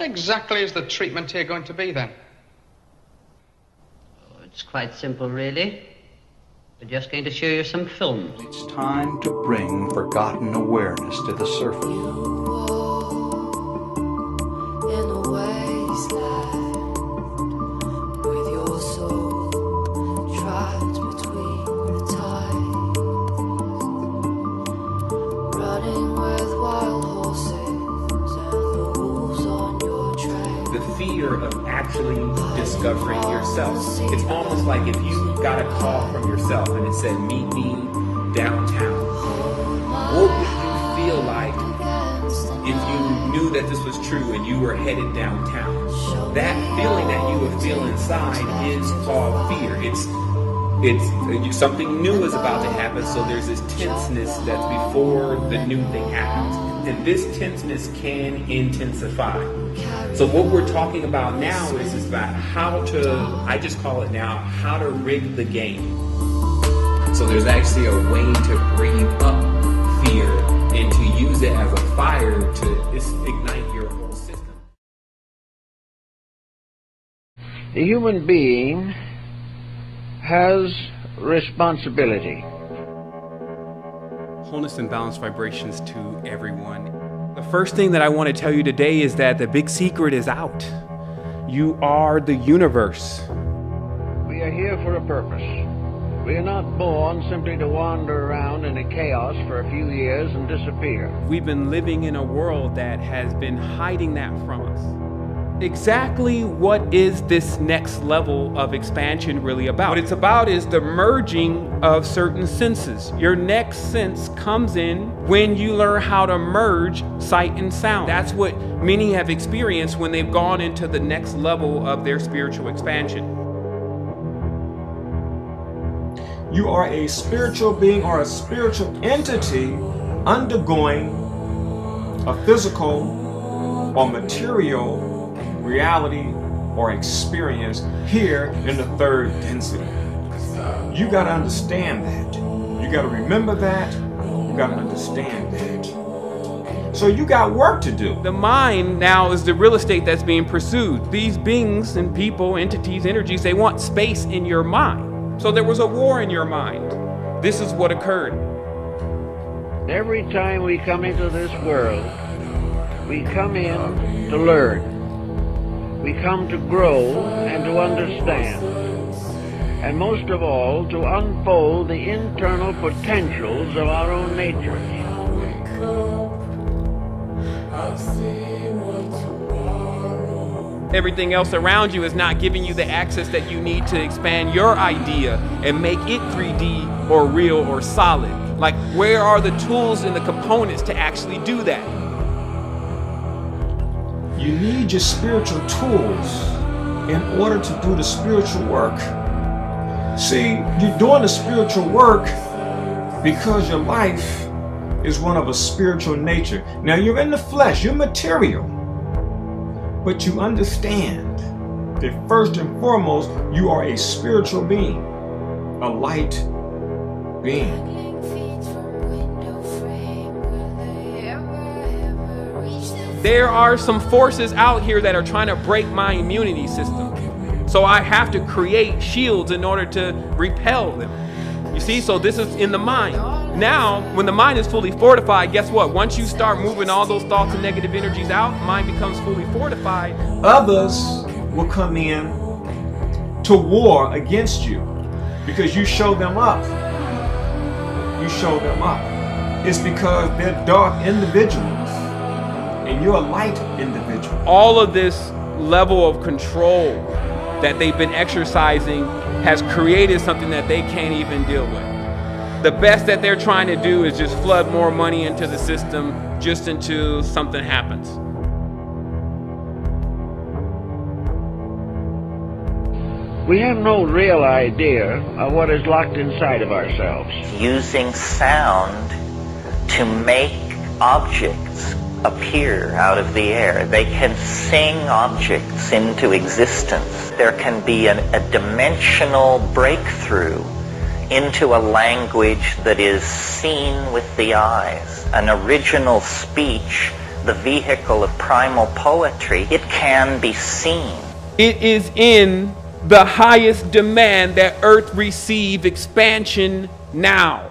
What exactly is the treatment here going to be then? Oh, it's quite simple, really. We're just going to show you some films. It's time to bring forgotten awareness to the surface. Fear of actually discovering yourself. It's almost like if you got a call from yourself and it said, meet me downtown. What would you feel like if you knew that this was true and you were headed downtown? That feeling that you would feel inside is called fear. It's it's something new is about to happen, so there's this tenseness that's before the new thing happens. And this tenseness can intensify. So what we're talking about now is, is about how to, I just call it now, how to rig the game. So there's actually a way to bring up fear and to use it as a fire to ignite your whole system. The human being has responsibility. Wholeness and balanced vibrations to everyone. The first thing that I want to tell you today is that the big secret is out. You are the universe. We are here for a purpose. We are not born simply to wander around in a chaos for a few years and disappear. We've been living in a world that has been hiding that from us. Exactly what is this next level of expansion really about? What it's about is the merging of certain senses. Your next sense comes in when you learn how to merge sight and sound. That's what many have experienced when they've gone into the next level of their spiritual expansion. You are a spiritual being or a spiritual entity undergoing a physical or material reality or experience here in the third density. You got to understand that. You got to remember that. You got to understand that. So you got work to do. The mind now is the real estate that's being pursued. These beings and people, entities, energies, they want space in your mind. So there was a war in your mind. This is what occurred. Every time we come into this world, we come in to learn. We come to grow and to understand. And most of all, to unfold the internal potentials of our own natures. Everything else around you is not giving you the access that you need to expand your idea and make it 3D or real or solid. Like, where are the tools and the components to actually do that? You need your spiritual tools in order to do the spiritual work. See, you're doing the spiritual work because your life is one of a spiritual nature. Now, you're in the flesh, you're material, but you understand that first and foremost, you are a spiritual being, a light being. There are some forces out here that are trying to break my immunity system. So I have to create shields in order to repel them. You see, so this is in the mind. Now, when the mind is fully fortified, guess what? Once you start moving all those thoughts and negative energies out, mind becomes fully fortified. Others will come in to war against you because you show them up. You show them up. It's because they're dark individuals and you're a light individual. All of this level of control that they've been exercising has created something that they can't even deal with. The best that they're trying to do is just flood more money into the system just until something happens. We have no real idea of what is locked inside of ourselves. using sound to make objects appear out of the air. They can sing objects into existence. There can be an, a dimensional breakthrough into a language that is seen with the eyes, an original speech the vehicle of primal poetry, it can be seen. It is in the highest demand that Earth receive expansion now.